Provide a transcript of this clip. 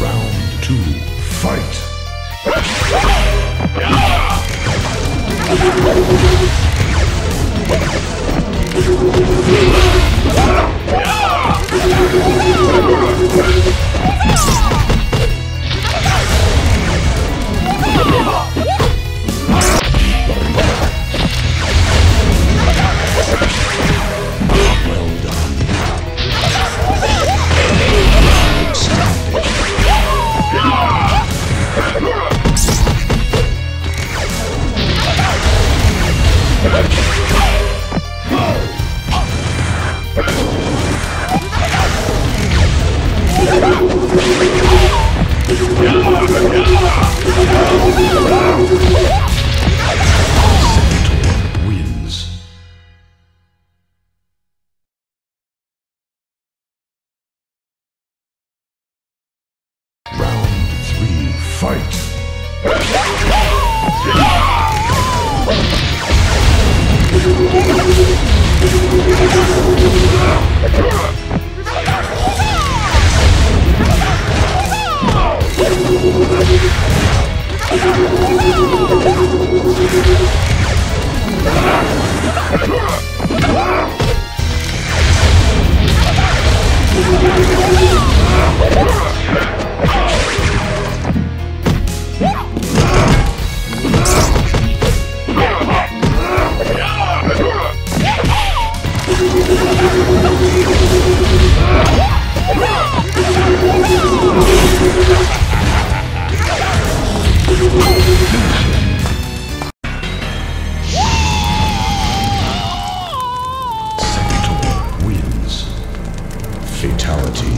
Round fight! Well Round three, fight! you. brutality.